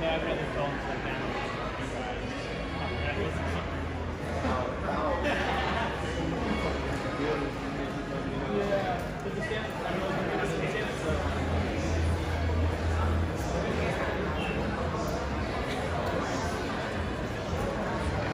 Yeah, I'd rather go into the. That